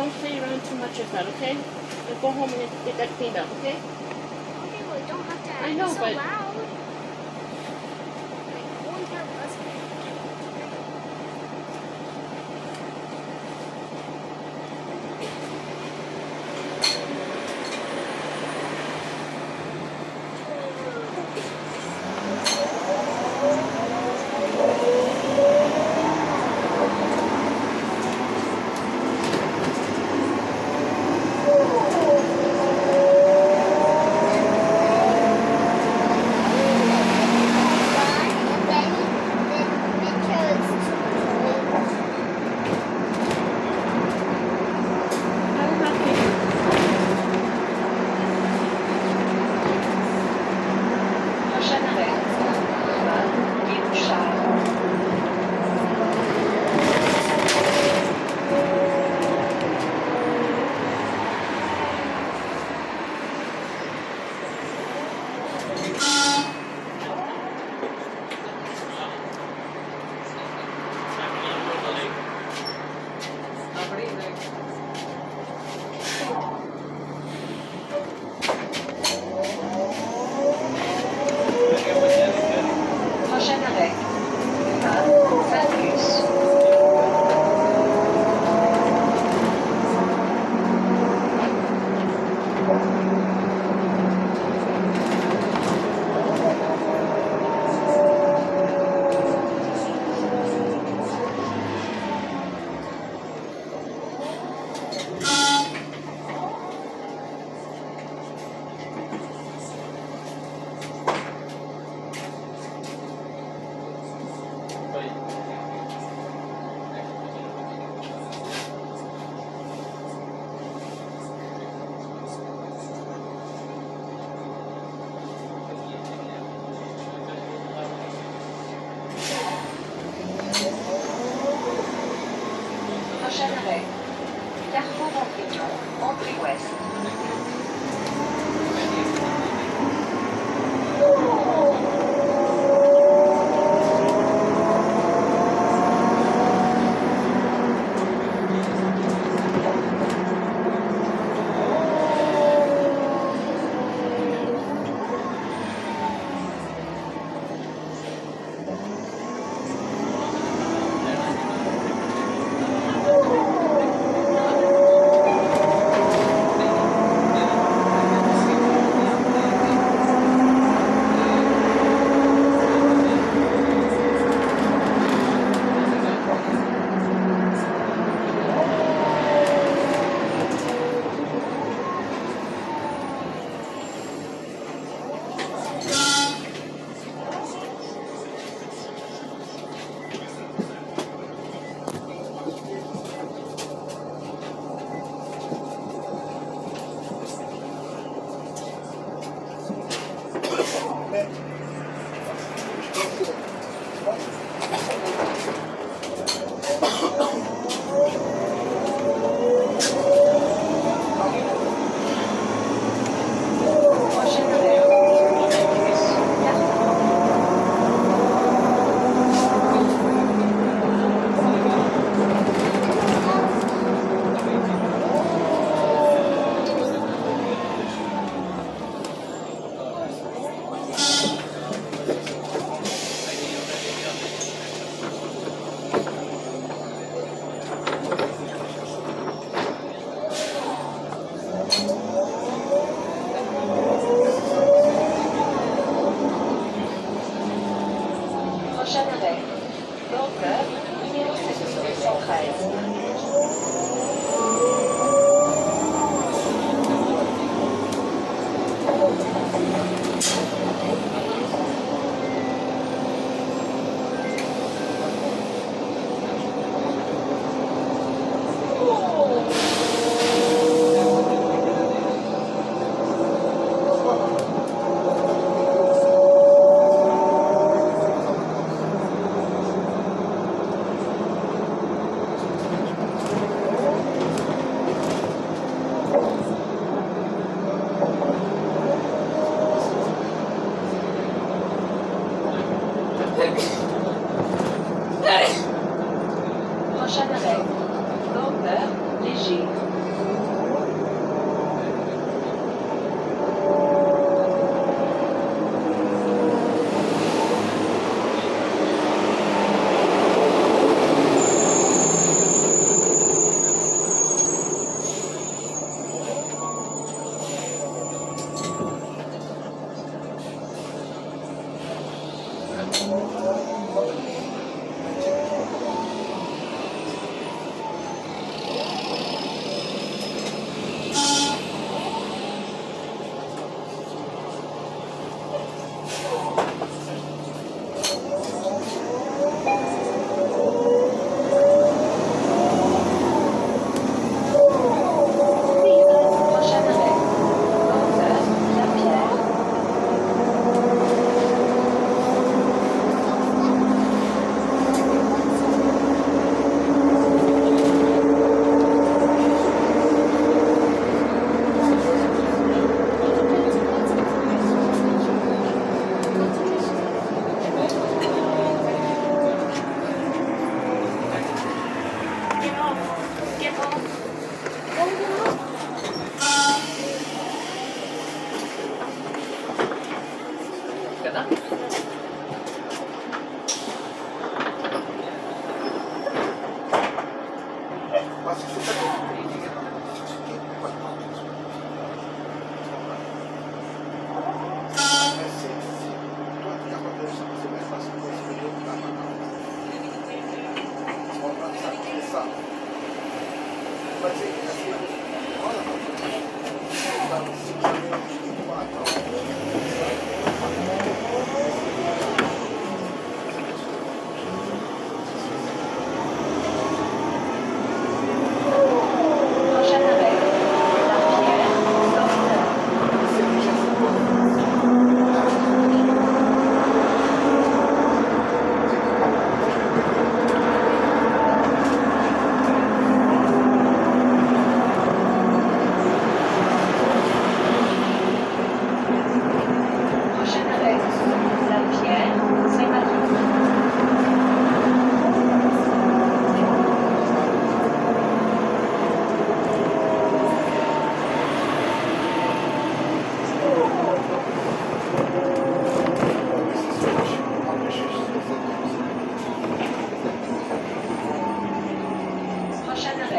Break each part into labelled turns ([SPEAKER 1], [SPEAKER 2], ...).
[SPEAKER 1] Don't play around too much with that, okay? Now go home and get that cleaned up, okay?
[SPEAKER 2] Okay, well, you don't have to
[SPEAKER 1] I know,
[SPEAKER 2] so
[SPEAKER 1] but-
[SPEAKER 2] loud.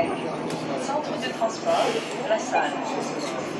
[SPEAKER 3] Centre de transport. La Salle.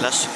[SPEAKER 4] las